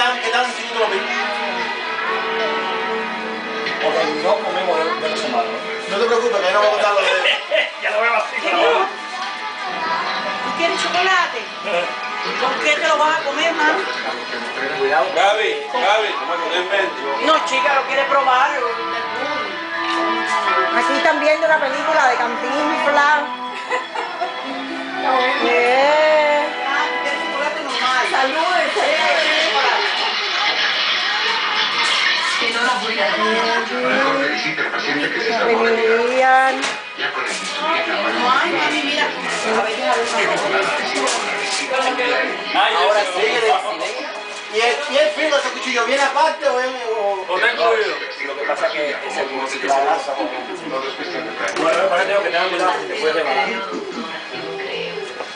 tan, que tan chiquito lo mismo. Porque no comemos de, de los humanos. No te preocupes, que yo no voy a contar lo de... ya lo veo así la boca. ¿Tú quieres chocolate? ¿Con qué te lo vas a comer, mami? Cuidado. Gaby, Gaby, no. No, chica, lo quiere probar. Aquí están viendo una película de Cantinflas. Salud. Si no, las voy a paciente que se mami, mira. Ahora ¿Y el, y el filo ese cuchillo viene aparte o. O... ¿O está incluido? Lo que pasa es que es el la. Bueno, eso tengo que tener cuidado si te puedes rebalar.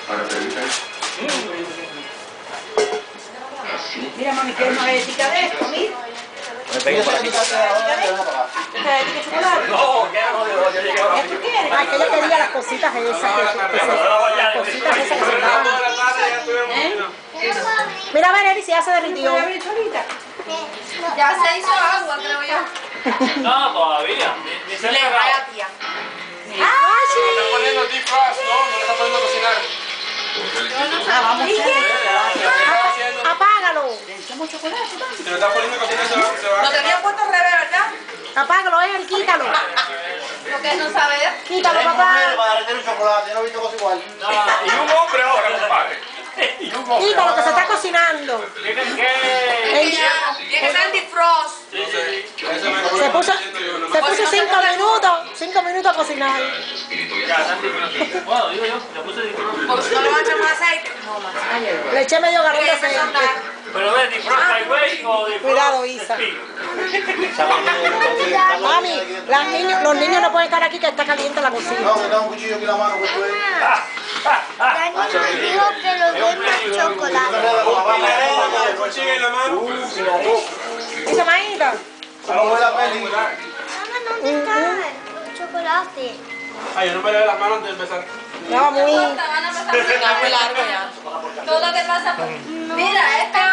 Para. Mira, mami, ¿quieres una galletita de esto? Mira. Me pego por aquí. ¿Esta galletita de chocolate? No, que no, yo yo llegué ahora. ¿Esto quieres? Ah, que ella quería las cositas esas. Las cositas esas que se daban. ¿Eh? Mira, Valeria, si ya se derritió. Ya se hizo agua, creo yo. No, todavía. Ni, se Le cae a tía. ¡Ah, Está sí! poniendo deep frost, ¿no? No le está poniendo a cocinar. Ah, vamos a hacerlo. Apa- Apágalo. ¿Le echamos chocolate, mami? Si lo está poniendo a cocinar, se va, se va Lo tenía puesto al revés, ¿verdad? Apágalo, él, quítalo. Lo que es no saber. Quítalo, papá. para derretir un chocolate, yo no he visto cosa igual. Y un hombre ahora, compadre. Y un hombre. Quítalo, que se está cocinando. Tienen que... Tiene que ser defrost. Se puso, se puso cinco minutos, cinco minutos a cocinar. Bueno, digo yo, le puse deep frost. Porque si no le van a echar más aceite. No, más. Le eché medio galón de que aceite. Cuidado, Isa. Mami, las niños, los niños no pueden estar aquí que está caliente la cocina. No, que tengo un cuchillo aquí en la mano, que estoy... Dani me dijo que lo den más chocolate. Cuchillo en la mano. Peli. Mamá, ¿dónde está el chocolate? Ay, yo no me lavé las manos antes de empezar. Estaba muy... Todo lo que pasa. por- Mira, orden.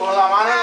Con la mano.